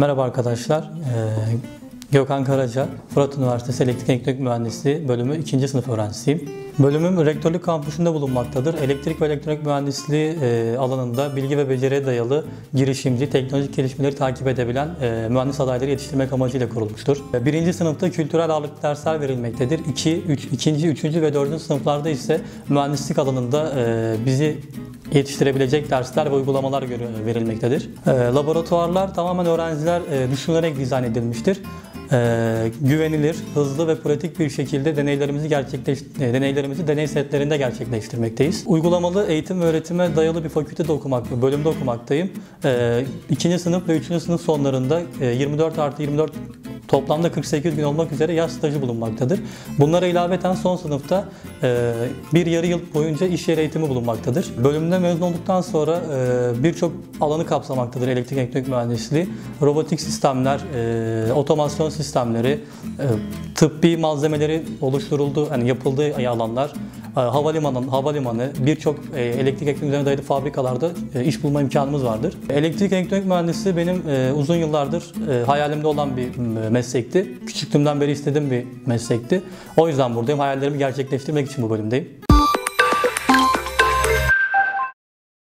Merhaba arkadaşlar. Ee, Gökhan Karaca, Fırat Üniversitesi Elektrik Elektronik Mühendisliği bölümü 2. sınıf öğrencisiyim. Bölümüm rektörlük kampüsünde bulunmaktadır. Elektrik ve elektronik mühendisliği e, alanında bilgi ve beceriye dayalı girişimci, teknolojik gelişmeleri takip edebilen e, mühendis adayları yetiştirmek amacıyla kurulmuştur. E, Birinci sınıfta kültürel ağırlıklı dersler verilmektedir. 2, 3, ikinci, üçüncü ve dördüncü sınıflarda ise mühendislik alanında bizi yetiştirebilecek dersler ve uygulamalar verilmektedir. Laboratuvarlar tamamen öğrenciler düşünülerek dizayn edilmiştir. E, güvenilir, hızlı ve pratik bir şekilde deneylerimizi gerçekleş e, deneylerimizi deney setlerinde gerçekleştirmekteyiz. Uygulamalı eğitim ve öğretime dayalı bir fakültede okumak, bölümde okumaktayım. E, ikinci sınıf ve üçüncü sınıf sonlarında e, 24 artı 24 Toplamda 48 gün olmak üzere yaz stajı bulunmaktadır. Bunlara ilaveten son sınıfta e, bir yarı yıl boyunca iş yeri eğitimi bulunmaktadır. Bölümde mezun olduktan sonra e, birçok alanı kapsamaktadır elektrik elektronik mühendisliği. Robotik sistemler, e, otomasyon sistemleri, e, tıbbi malzemeleri oluşturulduğu, yani yapıldığı alanlar, havalimanı, havalimanı, birçok e, elektrik elektronik dayalı fabrikalarda e, iş bulma imkanımız vardır. Elektrik elektronik mühendisliği benim e, uzun yıllardır hayalimde olan bir meslekti. Küçüklüğümden beri istediğim bir meslekti. O yüzden buradayım. Hayallerimi gerçekleştirmek için bu bölümdeyim.